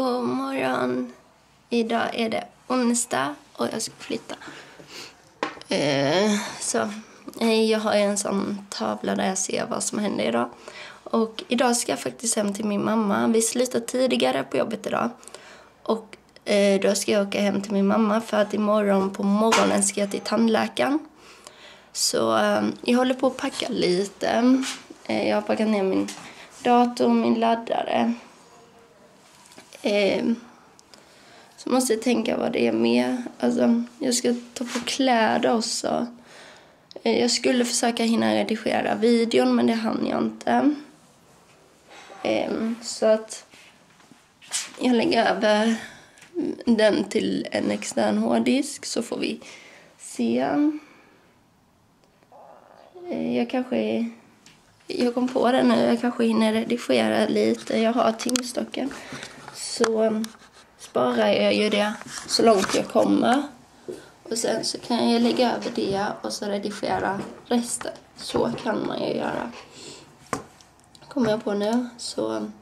God morgon. Idag är det onsdag och jag ska flytta. Eh, så eh, jag har en sån tavla där jag ser vad som händer idag. Och idag ska jag faktiskt hem till min mamma. Vi slutar tidigare på jobbet idag. Och eh, då ska jag åka hem till min mamma för att imorgon på morgonen ska jag till tandläkaren. Så eh, jag håller på att packa lite. Eh, jag har packat ner min dator, och min laddare. Eh, så måste jag tänka vad det är mer. Alltså, jag ska ta på kläder också. Eh, jag skulle försöka hinna redigera videon, men det hann jag inte. Eh, så att jag lägger över den till en extern hårddisk så får vi se. Eh, jag kanske... Jag kom på det nu. Jag kanske hinner redigera lite. Jag har timstocken. Så ehm, sparar jag ju det så långt jag kommer. Och sen så kan jag lägga över det och så redigera resten. Så kan man ju göra. Kommer jag på nu. Så ehm,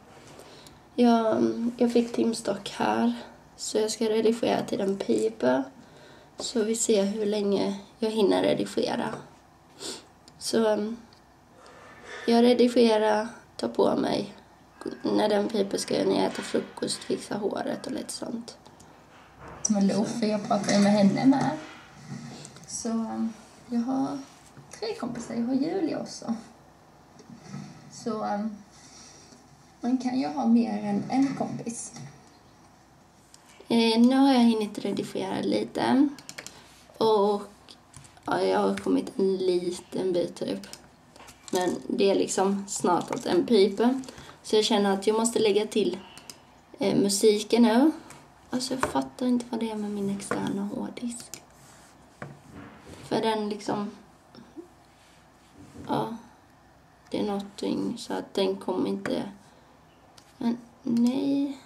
jag, jag fick timstock här. Så jag ska redigera till den piper. Så vi ser hur länge jag hinner redigera. Så ehm, jag redigerar, tar på mig. När den piper ska jag ner äta frukost, fixa håret och lite sånt. Med Lo, för jag pratar ju med henne med. Så jag har tre kompisar. Jag har Julia också. Så um, man kan ju ha mer än en kompis. Eh, nu har jag hunnit redigera lite. Och ja, jag har kommit en liten bit typ. Men det är liksom snart åt en piper. Så jag känner att jag måste lägga till eh, musiken nu. Alltså jag fattar inte vad det är med min externa hårddisk. För den liksom... Ja. Det är någonting så att den kommer inte... Men nej.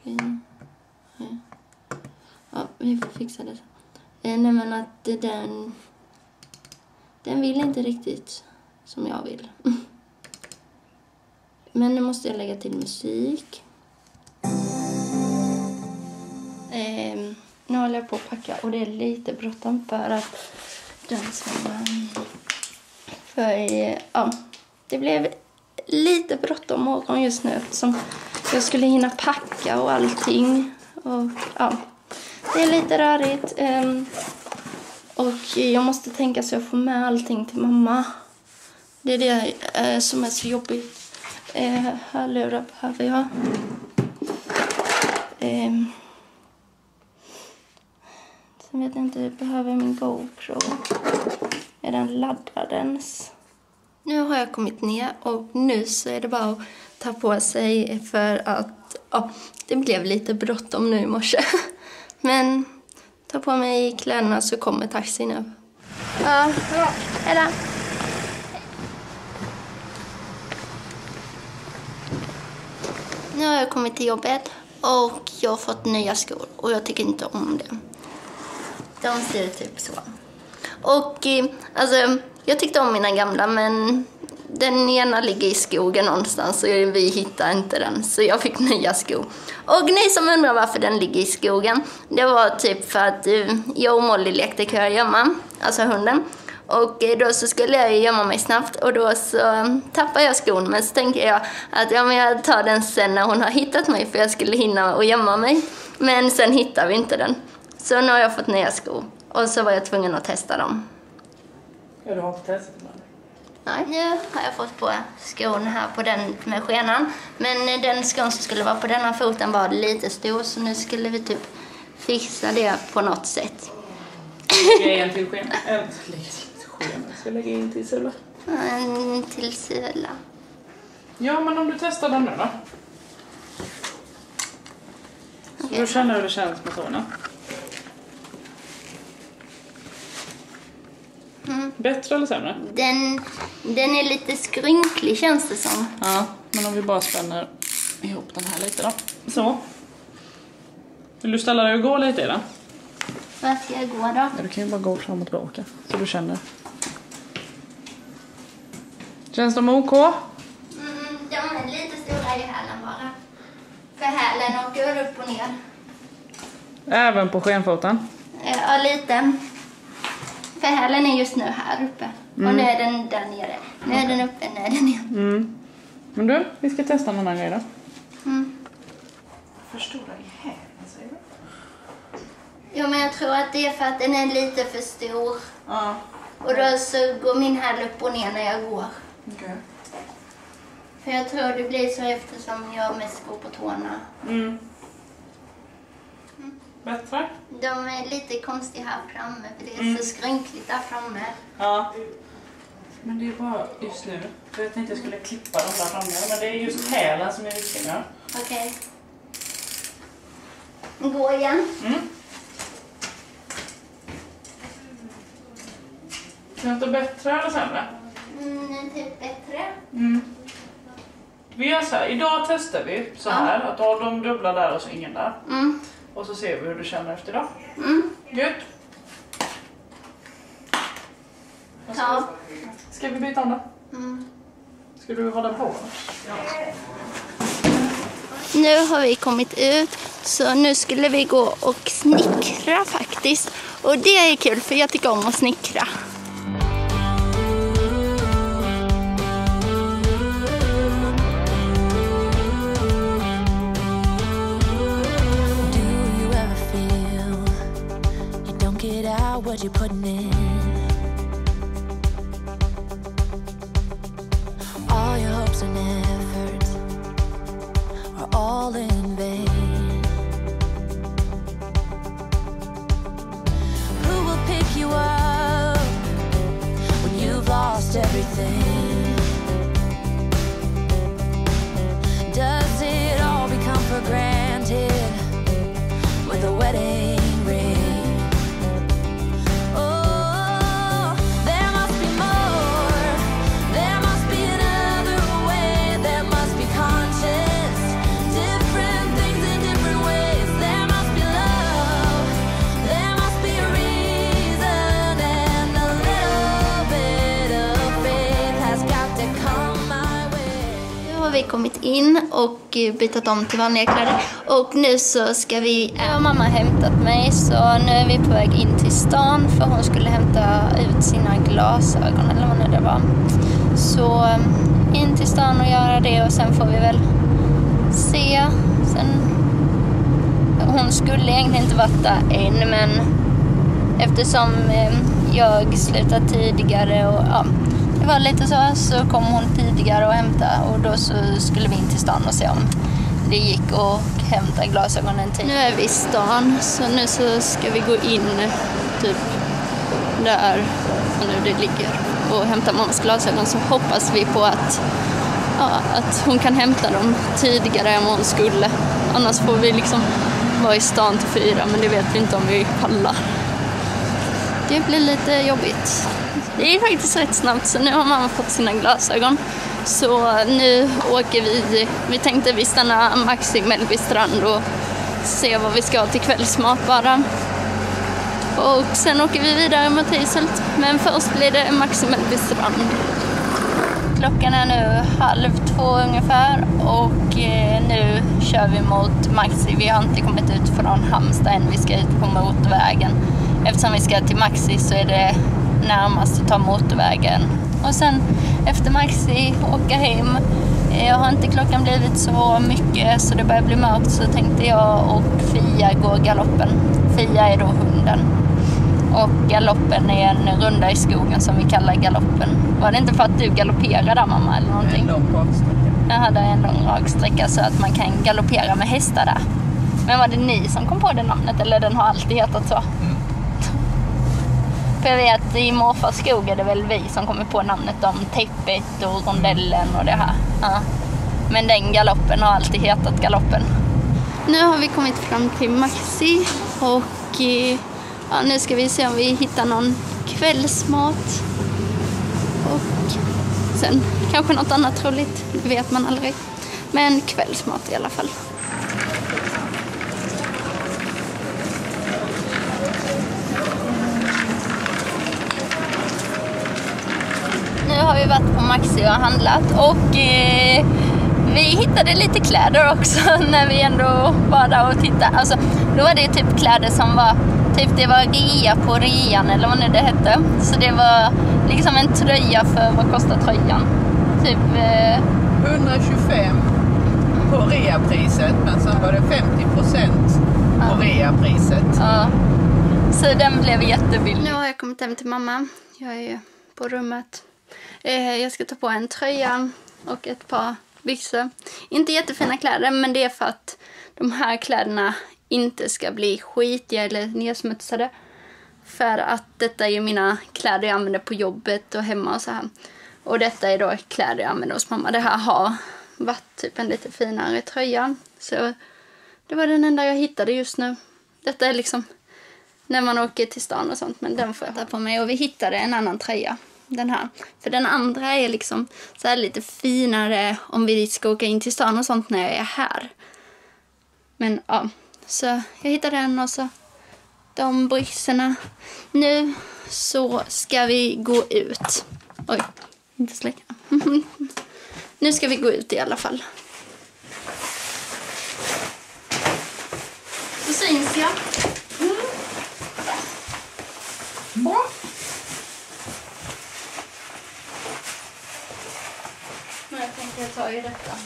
Okej. Ja, vi får fixa det. Eh, nej men att den... Den vill inte riktigt som jag vill. Men nu måste jag lägga till musik. Eh, nu håller jag på att packa och det är lite bråttom för att den som... För eh, ja, det blev lite bråttom morgon just nu eftersom jag skulle hinna packa och allting. Och ja, det är lite rörigt. Eh, och jag måste tänka så jag får med allting till mamma. Det är det eh, som är så jobbigt. Eh, hörlurar behöver jag. Eh, sen vet jag inte, jag behöver min GoPro. Är den laddad ens? Nu har jag kommit ner och nu så är det bara att ta på sig för att ja, det blev lite bråttom nu i morse. Men ta på mig kläderna så kommer taxin nu. Ja. Hejdå. Nu har jag kommit till jobbet och jag har fått nya skor och jag tycker inte om det. De ser typ så. Och eh, alltså, jag tyckte om mina gamla men den ena ligger i skogen någonstans och vi hittar inte den så jag fick nya skor. Och ni som undrar varför den ligger i skogen, det var typ för att eh, jag och Molly lekte kurragömma, alltså hunden. Och då så skulle jag gömma mig snabbt och då så tappade jag skon. Men så tänker jag att ja, men jag tar den sen när hon har hittat mig för jag skulle hinna och gömma mig. Men sen hittar vi inte den. Så nu har jag fått nya skor. Och så var jag tvungen att testa dem. Ja, du har inte testat dem? Nej, nu har jag fått på skon här på den med skenan. Men den skon som skulle vara på denna foten var lite stor så nu skulle vi typ fixa det på något sätt. Lägga en till skena. Äh, lägga till skena. Ska jag lägga in till Sula? En till Sula. Ja, men om du testar den nu då? Så Okej. du känner hur det känns med tårna? Mm. Bättre eller sämre? Den, den är lite skrynklig känns det som. Ja, men om vi bara spänner ihop den här lite då. Så. Vill du ställa dig och gå lite i den? Vart ska jag gå då? Ja, du kan ju bara gå fram och tillbaka så du känner. Känns de OK? Mm, de är lite stora. i hälen bara. För hälen åker upp och ner. Även på skenfoten? Ja, lite. För hälen är just nu här uppe. Och nu är den där nere. Nu är den uppe, nu är den ner. Mm. Men du, vi ska testa en annan grej då. Mm. Förstora i hälen säger du? Jo, men jag tror att det är för att den är lite för stor. Ja. Och då så går min häl upp och ner när jag går. Okej. För jag tror det blir så eftersom jag mest går på tårna. Mm. Bättre? De är lite konstiga här framme för det är Mm. så skrynkligt där framme. Ja. Men det är bara just nu. För jag tänkte jag skulle klippa dem där framme. Men det är just hälen som är viktig nu. Okej. Gå igen. Mm. Känns det bättre eller sämre? Mm, typ bättre. Mm. Vi gör så här, idag testar vi så Ja. här att ha de dubbla där och så ingen där. Mm. Och så ser vi hur du känner efter idag. Mm. Gött. Ska, Ja. ska vi byta om det? Mm. Ska du hålla på? Ja. Nu har vi kommit ut så nu skulle vi gå och snickra faktiskt. Och det är kul för jag tycker om att snickra. Kommit in och eh, bytt om till vanliga kläder. Och nu så ska vi... Eh, ja, mamma har hämtat mig så nu är vi på väg in till stan för hon skulle hämta ut sina glasögon eller vad nu det var. Så eh, in till stan och göra det och sen får vi väl se. Sen... Hon skulle egentligen inte varit där än men eftersom jag slutade tidigare och ja, det var lite så, så kom hon tidigare och hämtade och då så skulle vi in till stan och se om det gick att hämta glasögonen tid. Nu är vi i stan så nu så ska vi gå in typ där och nu det ligger och hämta mammas glasögon så hoppas vi på att, ja, att hon kan hämta dem tidigare än vad hon skulle. Annars får vi liksom vara i stan till fyra men det vet vi inte om vi pallar. Det blir lite jobbigt. Det är faktiskt rätt snabbt så nu har mamma fått sina glasögon. Så nu åker vi, vi tänkte vi stannar max i Mellby strand och se vad vi ska ha till kvällsmat bara. Och sen åker vi vidare mot Hässelt. Men först blir det max i Mellby strand. Klockan är nu halv två ungefär och eh, nu kör vi mot Maxi. Vi har inte kommit ut från Halmstad än, vi ska ut på motorvägen. Eftersom vi ska till Maxi så är det närmast att ta motorvägen. Och sen efter Maxi åka hem. Jag har inte klockan blivit så mycket så det börjar bli mörkt så tänkte jag och Fia gå galoppen. Fia är då hunden. Och galoppen är en runda i skogen som vi kallar galoppen. Var det inte för att du galopperar där mamma eller någonting? En lång raksträcka. Jaha, det är en lång rak sträcka så att man kan galoppera med hästar där. Men var det ni som kom på det namnet eller den har alltid hetat så? För jag vet i morfars skog är det väl vi som kommer på namnet om täppet och rondellen och det här. Ja. Men den galoppen har alltid hetat galoppen. Nu har vi kommit fram till Maxi och eh, ja, nu ska vi se om vi hittar någon kvällsmat. Och sen kanske något annat roligt, det vet man aldrig. Men kvällsmat i alla fall. Nu har vi varit på Maxi och handlat och eh, vi hittade lite kläder också när vi ändå var där och tittade. Alltså, då var det typ kläder som var, typ det var rea på rean eller vad nu det hette. Så det var liksom en tröja för, vad kostar tröjan? Typ, eh, 125 på reapriset men sen var det 50 procent på reapriset. ja. Så den blev jättebillig. Nu har jag kommit hem till mamma. Jag är på rummet. Eh, jag ska ta på en tröja och ett par byxor. Inte jättefina kläder men det är för att de här kläderna inte ska bli skitiga eller nedsmutsade. För att detta är mina kläder jag använder på jobbet och hemma och så här. Och detta är då kläder jag använder hos mamma. Det här har varit typ en lite finare tröja. Så det var den enda jag hittade just nu. Detta är liksom när man åker till stan och sånt. Men den får jag ha på mig. Och vi hittade en annan tröja. Den här. För den andra är liksom så här lite finare om vi ska åka in till stan och sånt när jag är här. Men ja, så jag hittade den och så de byxorna. Nu så ska vi gå ut. Oj, inte släcka. nu ska vi gå ut i alla fall. Då syns jag. Bra. Men jag tänkte jag tar ju detta.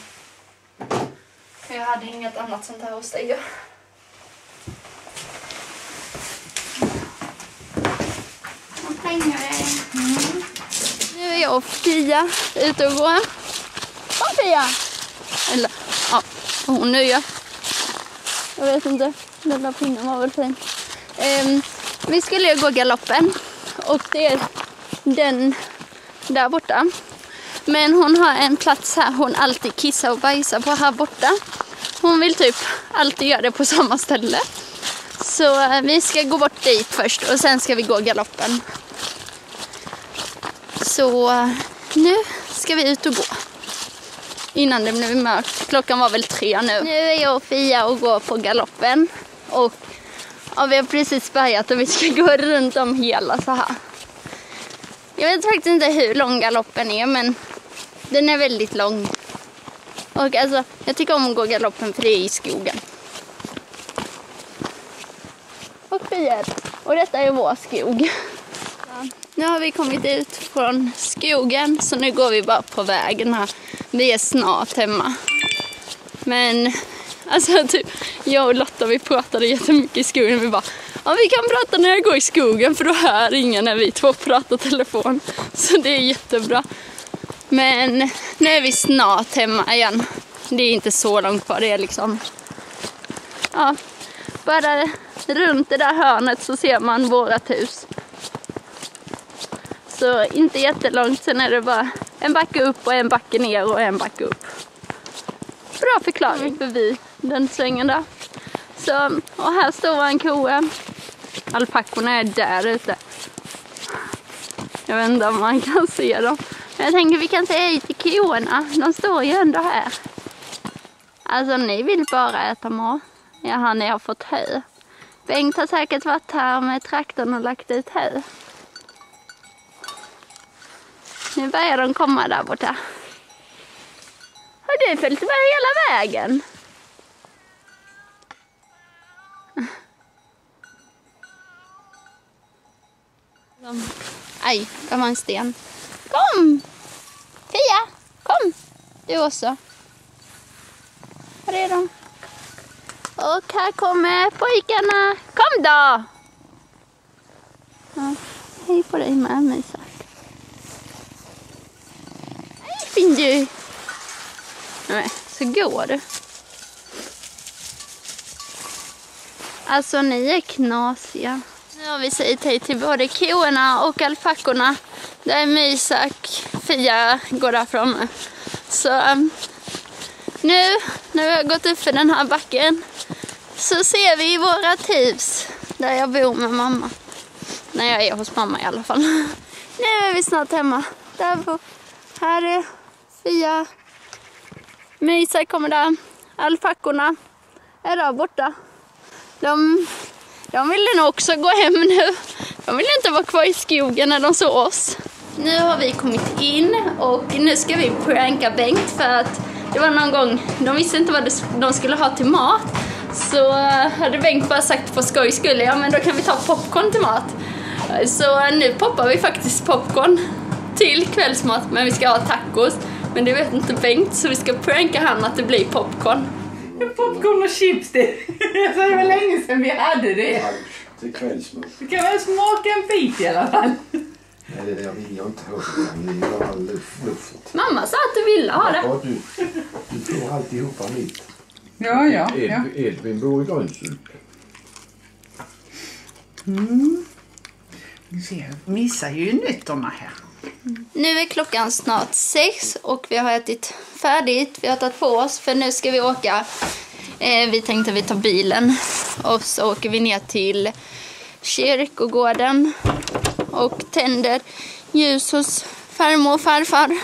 För jag hade inget annat sånt här hos dig är. Nu är jag och Fia ute och går. Kom Fia! Eller, ja, vad hon nu gör. Jag vet inte. Den där pinnen var väl fin. Ehm, vi skulle ju gå galoppen. Och det är den där borta. Men hon har en plats här hon alltid kissar och bajsar på här borta. Hon vill typ alltid göra det på samma ställe. Så eh, vi ska gå bort dit först och sen ska vi gå galoppen. Så eh, nu ska vi ut och gå. Innan det blev mörkt. Klockan var väl tre nu. Nu är jag och Fia och går på galoppen. Och ja, vi har precis börjat och vi ska gå runt om hela så här. Jag vet faktiskt inte hur lång galoppen är men den är väldigt lång. Och alltså, jag tycker om att gå galoppen för det är i skogen. Och Fia Och detta är vår skog. Ja, nu har vi kommit ut från skogen så nu går vi bara på vägen här. Vi är snart hemma. Men alltså typ, jag och Lotta vi pratade jättemycket i skogen. Vi bara, ja vi kan prata när jag går i skogen för då hör ingen när vi två pratar telefon. Så det är jättebra. Men nu är vi snart hemma igen. Det är inte så långt kvar, det är liksom... Ja, bara runt det där hörnet så ser man vårat hus. Så inte jättelångt, sen är det bara en backe upp och en backe ner och en backe upp. Bra förklaring förbi den svängen där. Så, och här står en ko. Alpackorna är där ute. Jag vet inte om man kan se dem. Jag tänker vi kan säga hej till korna. De står ju ändå här. Alltså ni vill bara äta mat. Jaha, ni har fått hö. Bengt har säkert varit här med traktorn och lagt ut hö. Nu börjar de komma där borta. Har du följt med hela vägen? Aj, det var en sten. Kom! Fia, kom! Du också. Var är de? Och här kommer pojkarna. Kom då! Ja, hej på dig med Mysak. Hej fin du! Nej, så går du. Alltså ni är knasiga. Nu har vi sagt hej till både korna och alpackorna. Det är Mysak, Fia går där framme. Så um, nu när vi har gått upp för den här backen så ser vi vårat hus där jag bor med mamma. När jag är hos mamma i alla fall. Nu är vi snart hemma. Där på, här är Fia. Mysak kommer där. Alpackorna är där borta. De, de ville nog också gå hem nu. De ville inte vara kvar i skogen när de såg oss. Nu har vi kommit in och nu ska vi pranka Bengt för att det var någon gång, de visste inte vad de skulle ha till mat. Så eh, hade Bengt bara sagt på skojs skull, ja men då kan vi ta popcorn till mat. Eh, Så nu poppar vi faktiskt popcorn till kvällsmat, men vi ska ha tacos. Men det vet inte Bengt, så vi ska pranka han att det blir popcorn. Popcorn och chips det. Det var länge sedan vi hade det. Till kvällsmat. Du kan väl smaka en bit i alla fall. Nej, där vill jag inte ha. Det är bara luft. luft. Mamma sa att du ville ha det. Ja, du, du får alltihopa mitt. Ja, ja. ja. Ed, Edvin bor i Grönshult. Du ser, missar ju nötterna här. Nu är klockan snart sex och vi har ätit färdigt. Vi har tagit på oss för nu ska vi åka. Eh, vi tänkte vi tar bilen och så åker vi ner till kyrkogården och tänder ljus hos farmor och farfar.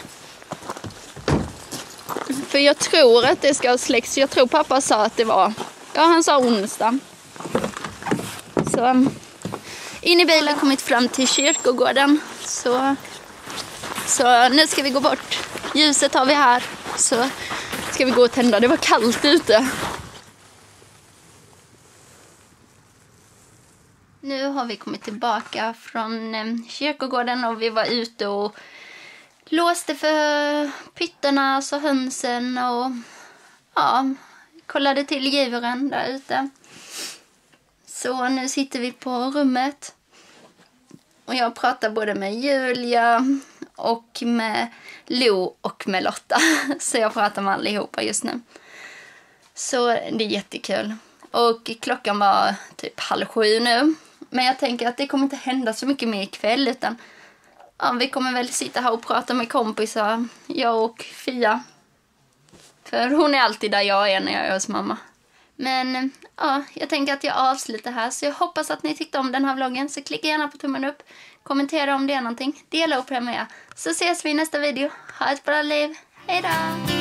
För jag tror att det ska ha släckts. Jag tror pappa sa att det var, ja han sa onsdag. Så um, in i bilen kommit fram till kyrkogården. Så så nu ska vi gå bort. Ljuset har vi här. Så ska vi gå och tända. Det var kallt ute. Nu har vi kommit tillbaka från eh, kyrkogården och vi var ute och låste för pyttarna, alltså hönsen och ja, kollade till djuren där ute. Så nu sitter vi på rummet. Och jag pratar både med Julia och med Lo och med Lotta. Så jag pratar med allihopa just nu. Så det är jättekul. Och klockan var typ halv sju nu. Men jag tänker att det kommer inte hända så mycket mer ikväll utan ja, vi kommer väl sitta här och prata med kompisar, jag och Fia. För hon är alltid där jag är när jag är hos mamma. Men ja, jag tänker att jag avslutar här så jag hoppas att ni tyckte om den här vloggen så klicka gärna på tummen upp, kommentera om det är någonting, dela och prenumerera. Så ses vi i nästa video. Ha ett bra liv. Hejdå!